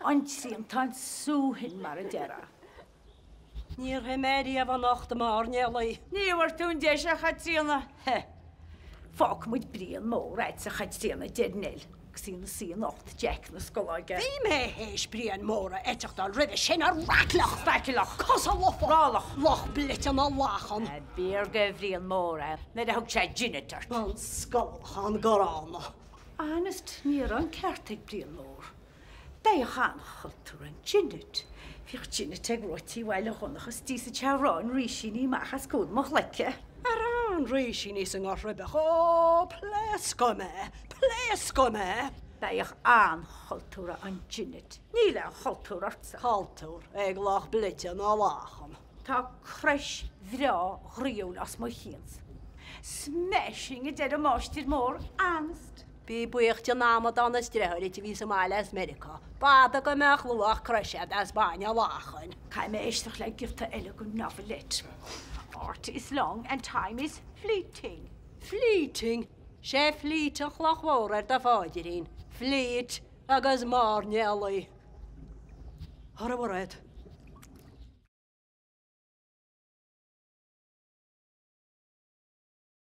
Ond Antri yn tan sŵ hyn mar y dera. Ni'r hymeri efo nocht yma o'r nielu. Ni o'r tŵn desio chatrina. He. Ffoc mwyd brian môr et sa chatrina dernil. Gysyn y sîn ocht Jack na sgologe. Fi me heis brian môr e, etioch dal rydde sy'n ar ragloch. Bagloch. Cos a loch. Roloch. Loch blit yn o lachon. A byr gyfrian môr e. Nid hwg siad gynitart. Ond sgolch an gorano. Anest ni'r o'n certig brian môr. Da i chan chultur yn jynnyd. Fi'ch jynnyd ag roti wael o chwn achos di sy'n cha ron rysi ni mach as gwyd moch lecia. A ron rysi ni sy'n gorfod bach o plesgo me, plesgo me. Da i'ch an chultur yn jynnyd. Ni le o chultur orta. Chultur, eg loch blityn o lachon. Ta cresh ddro rhywl os mwy hyns. Smashing y dead o mosh di'r môr anst. Bi bwych ti'n amod o'n ystrewyr i ti fi sy'n maelas Merico. Bad ag yma chlwach crysiad as bain o'n Cae me eisdwch lai gyrta elwg yn nofylit. Art is long and time is fleeting. Fleeting? Se fleet o'ch loch fawr ar dafodir un. Fleet ag as marnelu. Hora wrth.